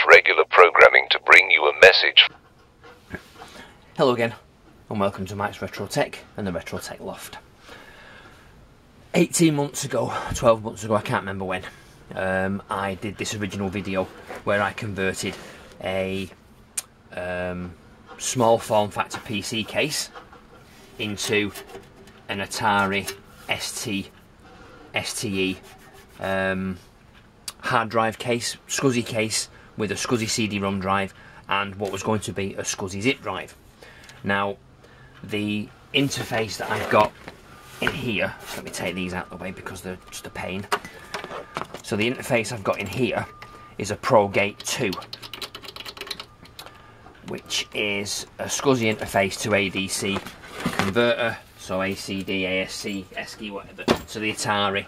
interrupt regular programming to bring you a message. Hello again, and welcome to Mike's Retro Tech and the Retro Tech Loft. 18 months ago, 12 months ago, I can't remember when, um, I did this original video where I converted a um, small form factor PC case into an Atari ST STE um, hard drive case, SCSI case with a SCSI CD-ROM drive and what was going to be a SCSI zip drive. Now, the interface that I've got in here, so let me take these out of the way because they're just a pain. So the interface I've got in here is a ProGate 2, which is a SCSI interface to ADC converter, so ACD, ASC, ESCI, whatever, to the Atari.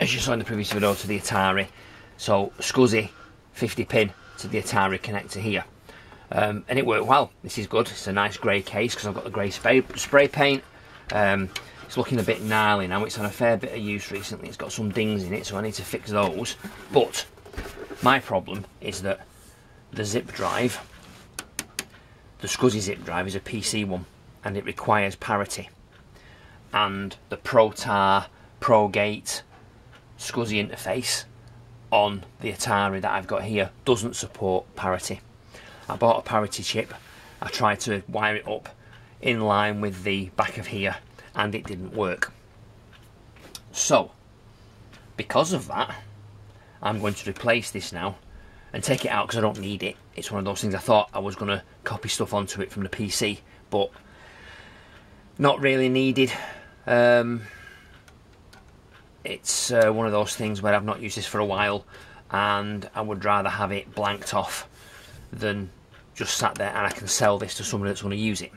As you saw in the previous video, to the Atari. So SCSI 50 pin to the Atari connector here. Um, and it worked well. This is good. It's a nice grey case because I've got the grey spray, spray paint. Um, it's looking a bit gnarly now. It's had a fair bit of use recently. It's got some dings in it, so I need to fix those. But my problem is that the zip drive, the SCSI zip drive, is a PC one, and it requires parity. And the ProTar, ProGate, SCSI interface on the Atari that I've got here doesn't support parity. I bought a parity chip. I tried to wire it up in line with the back of here and it didn't work. So, because of that, I'm going to replace this now and take it out because I don't need it. It's one of those things I thought I was going to copy stuff onto it from the PC, but not really needed. Um, it's uh, one of those things where I've not used this for a while and I would rather have it blanked off than just sat there and I can sell this to somebody that's going to use it.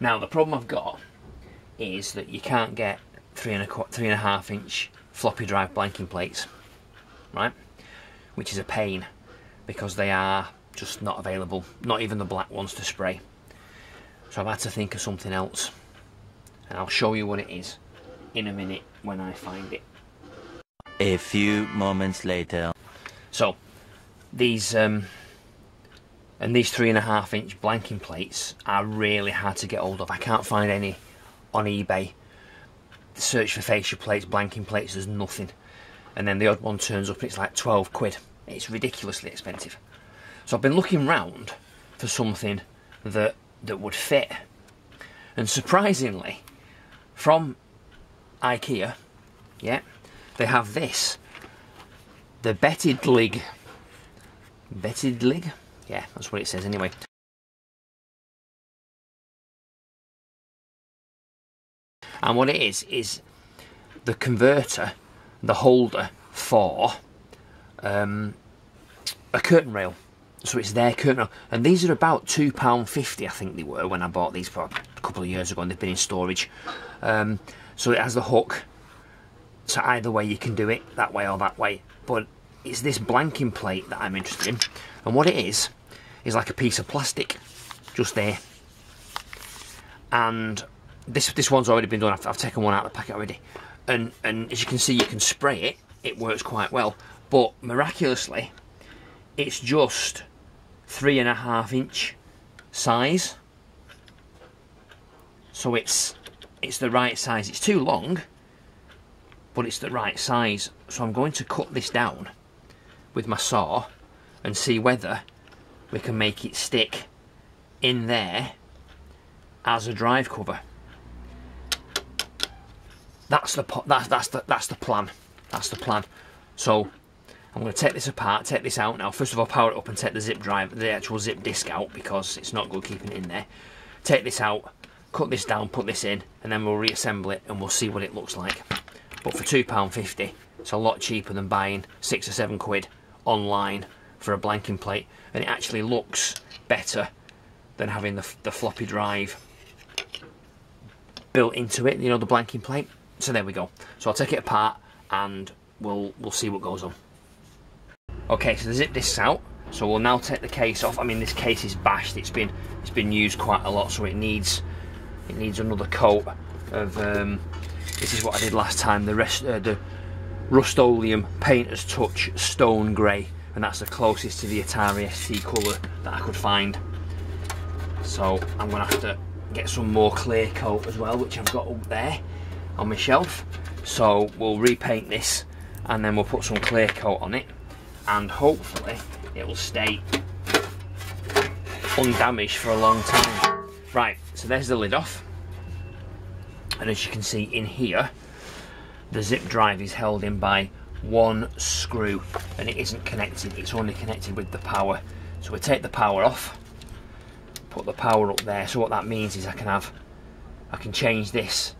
Now the problem I've got is that you can't get three and a three and a half inch floppy drive blanking plates, right? Which is a pain because they are just not available. Not even the black ones to spray. So I've had to think of something else, and I'll show you what it is in a minute when I find it. A few moments later. So these um, and these three and a half inch blanking plates are really hard to get hold of. I can't find any on eBay. Search for fascia plates, blanking plates, there's nothing. And then the odd one turns up and it's like 12 quid. It's ridiculously expensive. So I've been looking round for something that that would fit. And surprisingly, from IKEA, yeah, they have this. The Betydlig. Betydlig? Yeah, that's what it says anyway. And what it is, is the converter, the holder for um, a curtain rail. So it's their curtain rail. And these are about £2.50, I think they were, when I bought these for a couple of years ago, and they've been in storage. Um, so it has the hook. So either way you can do it, that way or that way. But it's this blanking plate that I'm interested in. And what it is, is like a piece of plastic, just there. And this this one's already been done. I've, I've taken one out of the packet already, and and as you can see, you can spray it. It works quite well, but miraculously, it's just three and a half inch size. So it's it's the right size. It's too long, but it's the right size. So I'm going to cut this down with my saw and see whether we can make it stick in there as a drive cover. That's the that's that's the that's the plan. That's the plan. So I'm going to take this apart, take this out now. First of all, power it up and take the zip drive, the actual zip disc out because it's not good keeping it in there. Take this out, cut this down, put this in, and then we'll reassemble it and we'll see what it looks like. But for £2.50, it's a lot cheaper than buying six or seven quid online for a blanking plate. And it actually looks better than having the, the floppy drive built into it, you know, the blanking plate. So there we go. So I'll take it apart and we'll we'll see what goes on. Okay, so the zip disc's out. So we'll now take the case off. I mean, this case is bashed. It's been it's been used quite a lot, so it needs it needs another coat of. Um, this is what I did last time. The rest uh, the Rust-Oleum Painter's Touch Stone Grey and that's the closest to the Atari ST colour that I could find. So I'm gonna have to get some more clear coat as well, which I've got up there on my shelf. So we'll repaint this and then we'll put some clear coat on it and hopefully it will stay undamaged for a long time. Right, so there's the lid off. And as you can see in here, the zip drive is held in by one screw and it isn't connected, it's only connected with the power. So we take the power off, put the power up there. So what that means is I can have, I can change this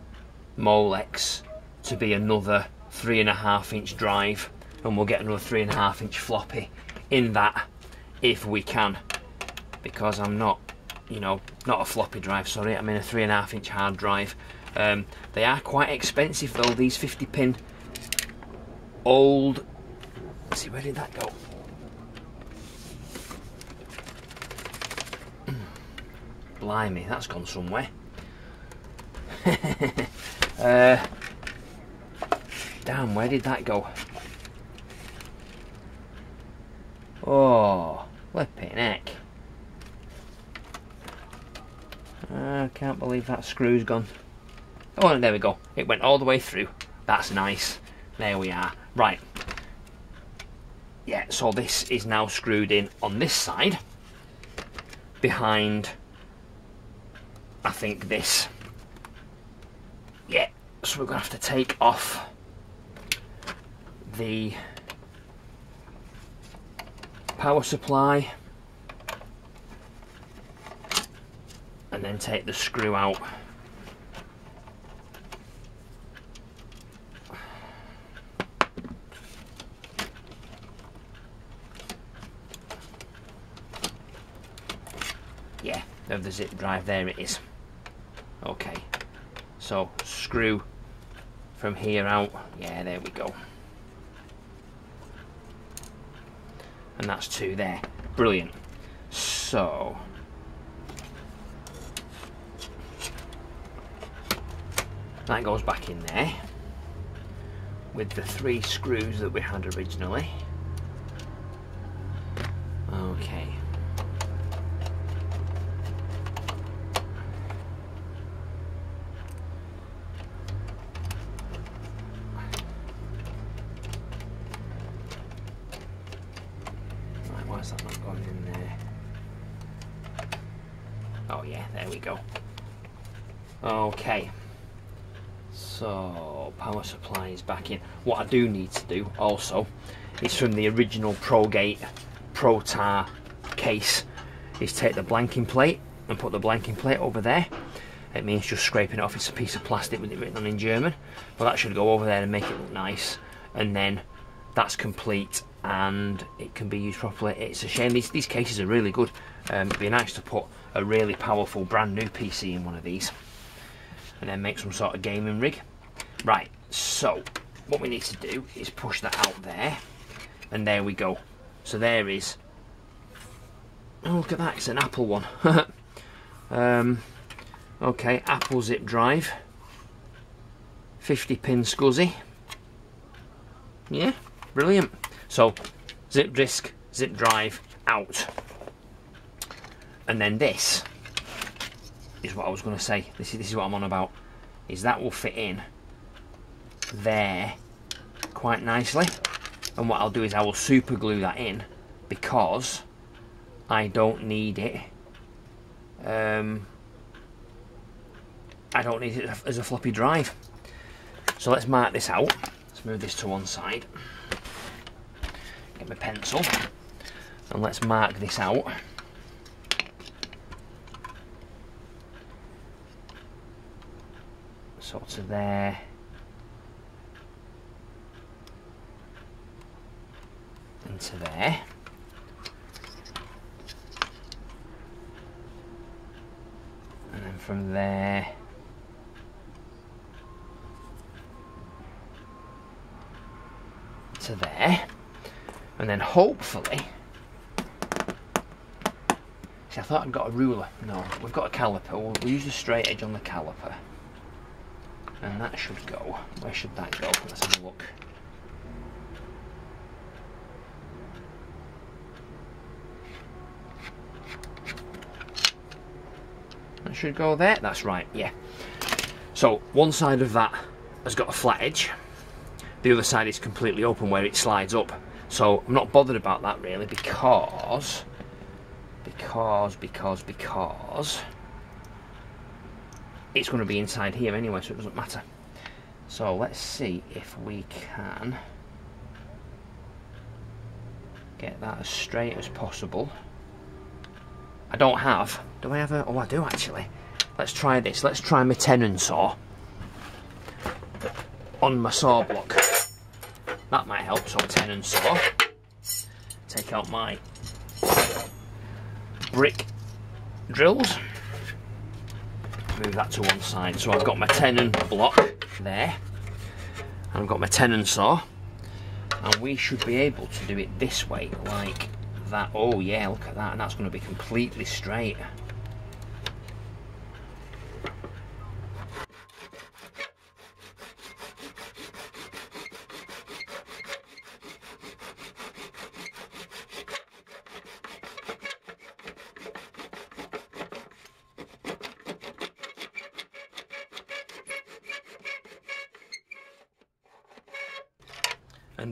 Molex to be another three and a half inch drive and we'll get another three and a half inch floppy in that if we can because I'm not you know not a floppy drive sorry I'm in a three and a half inch hard drive. Um, they are quite expensive though these 50 pin old let's see where did that go? Blimey that's gone somewhere. Uh, damn where did that go? Oh can't believe that screw's gone. Oh there we go. It went all the way through. That's nice. There we are. Right. Yeah so this is now screwed in on this side. Behind I think this. Yeah so we're gonna have to take off the power supply and then take the screw out. Yeah of the zip drive there it is. Okay so screw from here out. Yeah there we go. And that's two there. Brilliant. So that goes back in there with the three screws that we had originally okay that not going in there? Oh yeah, there we go. Okay. So, power supply is back in. What I do need to do also is from the original ProGate ProTar case is take the blanking plate and put the blanking plate over there. It means just scraping it off. It's a piece of plastic with it written on in German. But that should go over there and make it look nice. And then that's complete and it can be used properly. It's a shame, these, these cases are really good. Um, it'd be nice to put a really powerful brand new PC in one of these and then make some sort of gaming rig. Right, so what we need to do is push that out there and there we go. So there is, oh look at that, it's an Apple one. um, okay, Apple zip drive, 50 pin SCSI. Yeah, brilliant. So zip disk, zip drive out. And then this is what I was going to say. This is this is what I'm on about. Is that will fit in there quite nicely. And what I'll do is I will super glue that in because I don't need it. Um, I don't need it as a floppy drive. So let's mark this out. Let's move this to one side. Get my pencil and let's mark this out. Sort of there. Into there. And then from there to there. And then hopefully see I thought I'd got a ruler. No we've got a caliper. We'll, we'll use the straight edge on the caliper. And that should go. Where should that go? Let's have a look should go there. That's right, yeah. So one side of that has got a flat edge. The other side is completely open where it slides up. So I'm not bothered about that really because, because, because, because it's going to be inside here anyway, so it doesn't matter. So let's see if we can get that as straight as possible. I don't have. Do I have a? Oh, I do actually. Let's try this. Let's try my tenon saw on my saw block. That might help. So tenon saw. Take out my brick drills. Move that to one side. So I've got my tenon block there. And I've got my tenon saw. And we should be able to do it this way, like that. Oh yeah, look at that. And that's going to be completely straight.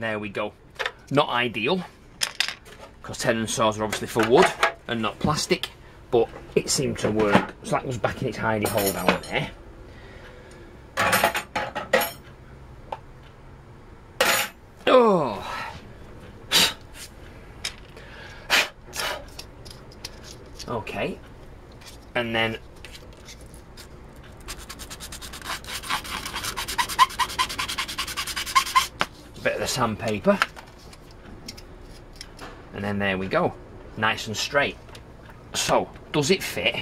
and there we go. Not ideal, because tenon saws are obviously for wood and not plastic, but it seemed to work. So that was back in its hidey hole down there. Oh. Okay. And then a bit of the sandpaper and there we go. Nice and straight. So does it fit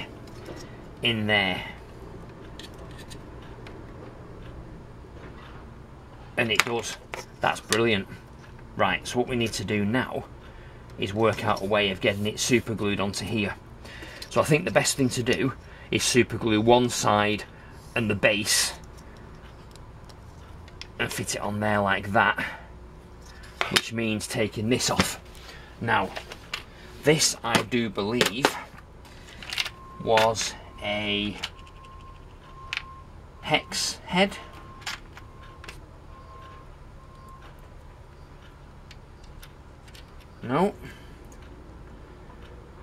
in there? And it does. That's brilliant. Right so what we need to do now is work out a way of getting it super glued onto here. So I think the best thing to do is super glue one side and the base and fit it on there like that which means taking this off now this I do believe was a hex head no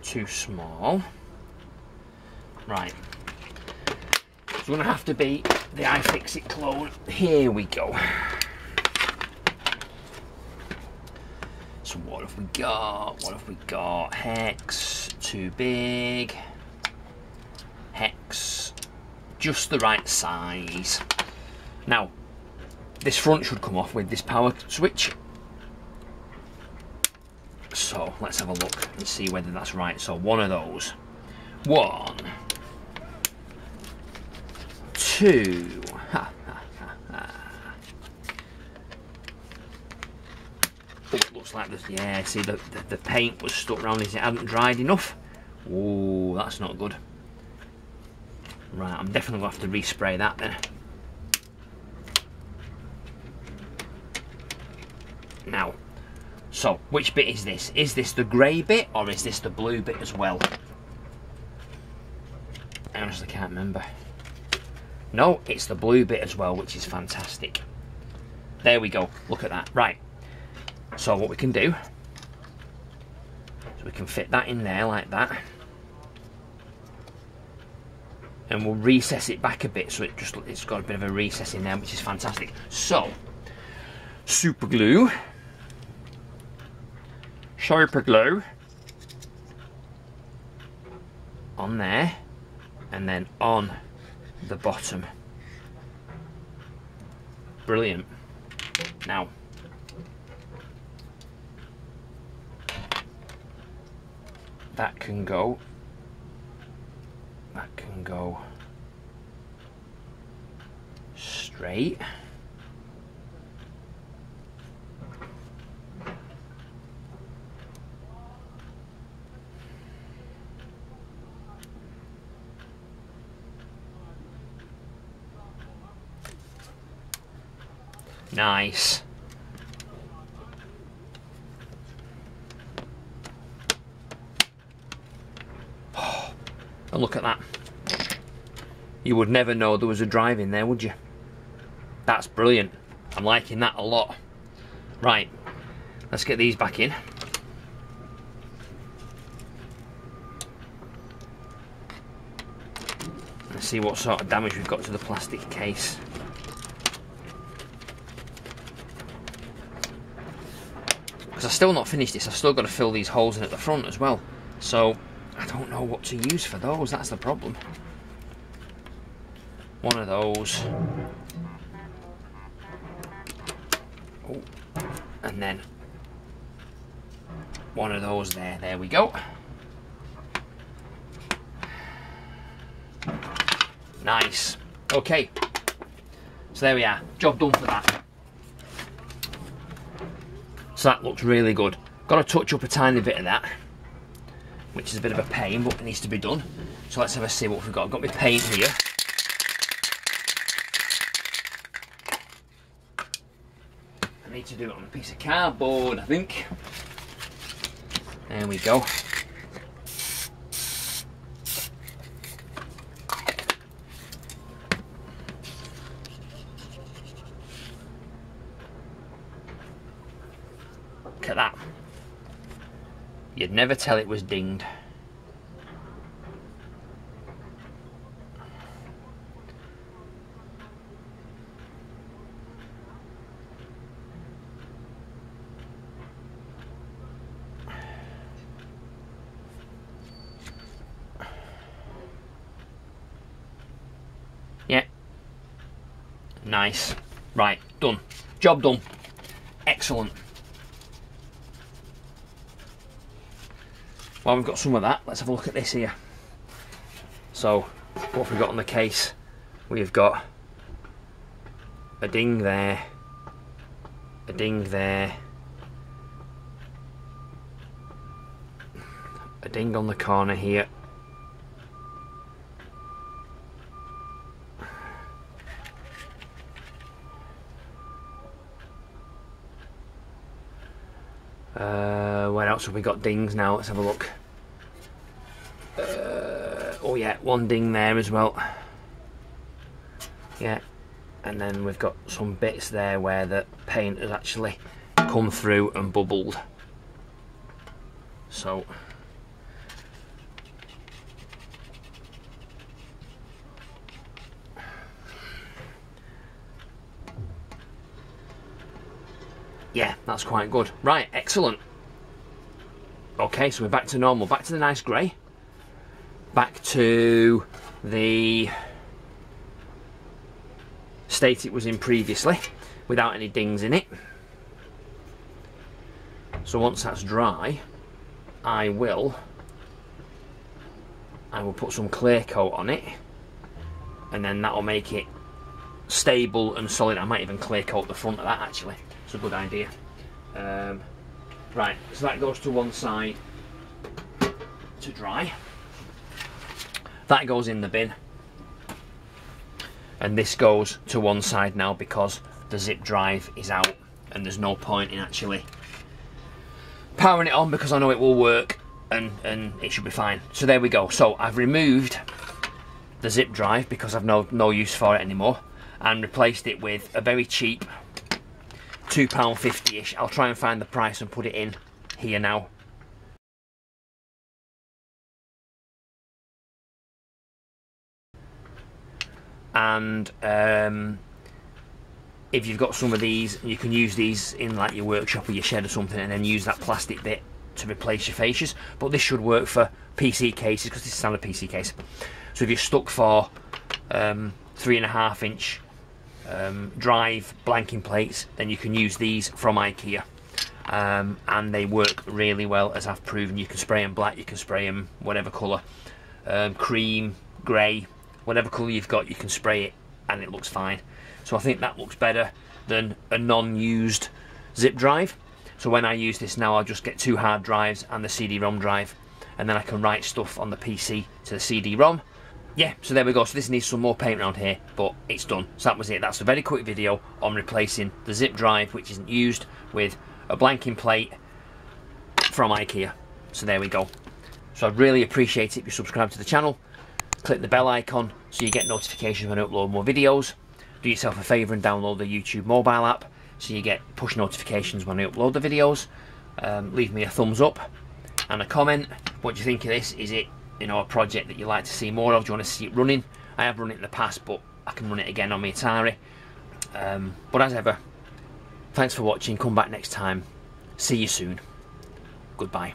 too small right it's to have to be the iFixit clone. Here we go. So what have we got? What have we got? Hex, too big. Hex, just the right size. Now, this front should come off with this power switch. So let's have a look and see whether that's right. So one of those. One two. Ha, ha, ha, oh, looks like this. Yeah, see the, the, the paint was stuck around this. It hadn't dried enough. Oh, that's not good. Right, I'm definitely going to have to respray that then. Now, so which bit is this? Is this the grey bit or is this the blue bit as well? I honestly can't remember. No, it's the blue bit as well, which is fantastic. There we go. Look at that. Right. So what we can do, we can fit that in there like that. And we'll recess it back a bit so it just it's got a bit of a recess in there, which is fantastic. So, super glue. Super glue on there and then on the bottom. Brilliant. Now, that can go, that can go straight. Nice. And look at that. you would never know there was a drive in there, would you? That's brilliant. I'm liking that a lot. Right, let's get these back in. Let's see what sort of damage we've got to the plastic case. Because I've still not finished this, I've still got to fill these holes in at the front as well. So, I don't know what to use for those, that's the problem. One of those. Oh, and then one of those there, there we go. Nice. Okay. So there we are. Job done for that. So that looks really good. Got to touch up a tiny bit of that, which is a bit of a pain, but it needs to be done. So let's have a see what we've got. I've got my paint here. I need to do it on a piece of cardboard, I think. There we go. Look at that. You'd never tell it was dinged. Yeah. Nice. Right, done. Job done. Excellent. Well, we've got some of that. Let's have a look at this here. So, what have we got on the case? We've got a ding there, a ding there, a ding on the corner here. Uh, where else have we got dings now? Let's have a look. Uh, oh yeah, one ding there as well. Yeah, and then we've got some bits there where the paint has actually come through and bubbled. So. Yeah, that's quite good. Right, excellent. Okay, so we're back to normal. Back to the nice grey. Back to the state it was in previously, without any dings in it. So once that's dry, I will I will put some clear coat on it and then that'll make it stable and solid. I might even clear coat the front of that actually. It's a good idea. Um, right, so that goes to one side to dry. That goes in the bin. And this goes to one side now because the zip drive is out and there's no point in actually powering it on because I know it will work and, and it should be fine. So there we go. So I've removed the zip drive because I've no, no use for it anymore and replaced it with a very cheap £2.50ish. I'll try and find the price and put it in here now. And um, if you've got some of these, you can use these in like your workshop or your shed or something and then use that plastic bit to replace your fascias. But this should work for PC cases because this is a standard PC case. So if you're stuck for um, three and a half inch um, drive blanking plates, then you can use these from IKEA. Um, and they work really well as I've proven. You can spray them black, you can spray them whatever colour, um, cream, grey, whatever colour you've got, you can spray it and it looks fine. So I think that looks better than a non-used zip drive. So when I use this now, I'll just get two hard drives and the CD-ROM drive, and then I can write stuff on the PC to the CD-ROM. Yeah, so there we go. So this needs some more paint around here, but it's done. So that was it. That's a very quick video on replacing the zip drive, which isn't used, with a blanking plate from IKEA. So there we go. So I'd really appreciate it if you subscribe to the channel. click the bell icon so you get notifications when I upload more videos. Do yourself a favour and download the YouTube mobile app so you get push notifications when I upload the videos. Um, leave me a thumbs up and a comment. What do you think of this? Is it you know a project that you like to see more of? Do you want to see it running? I have run it in the past, but I can run it again on my Atari. Um, but as ever, thanks for watching. Come back next time. See you soon. Goodbye.